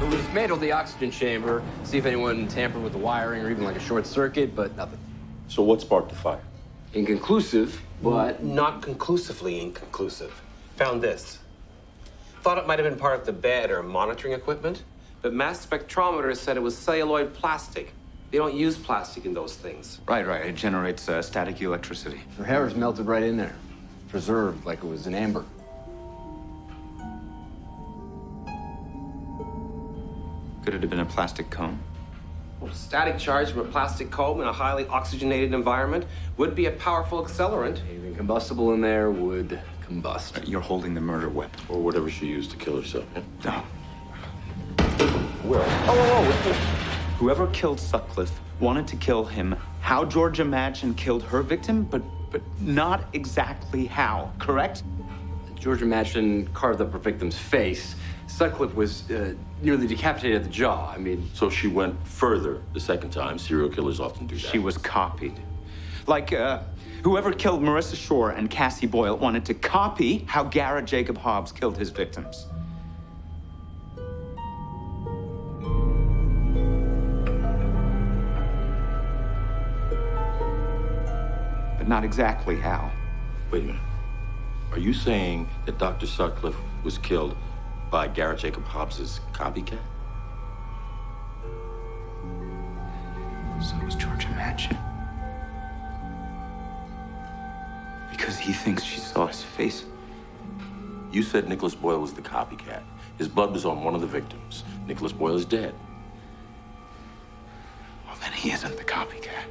to dismantle the oxygen chamber, see if anyone tampered with the wiring or even like a short circuit, but nothing. So what sparked the fire? Inconclusive, but Not conclusively inconclusive. Found this. Thought it might have been part of the bed or monitoring equipment, but mass spectrometers said it was celluloid plastic. They don't use plastic in those things. Right, right. It generates uh, static electricity. her hair is melted right in there, preserved like it was an amber. Could it have been a plastic comb? Well, static charge from a plastic comb in a highly oxygenated environment would be a powerful accelerant. Anything combustible in there would combust. Uh, you're holding the murder weapon. Or whatever she used to kill herself. yeah? No. Well, oh, oh, oh, Whoever killed Sutcliffe wanted to kill him how Georgia Madchen killed her victim, but but not exactly how, correct? Georgia Madchen carved up her victim's face. Sutcliffe was uh, nearly decapitated at the jaw. I mean, so she went further the second time. Serial killers often do that. She was copied. Like, uh, whoever killed Marissa Schurr and Cassie Boyle wanted to copy how Garrett Jacob Hobbs killed his victims. But not exactly how. Wait a minute. Are you saying that Dr. Sutcliffe was killed by Garrett Jacob Hobbs's copycat? So was Georgia Madchen. Because he thinks she saw his face. You said Nicholas Boyle was the copycat. His blood was on one of the victims. Nicholas Boyle is dead. Well, then he isn't the copycat.